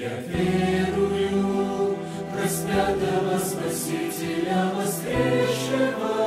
Я верую в распятого Спасителя воскресшего.